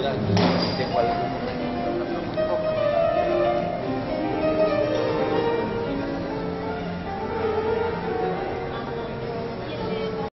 cultural de cualquier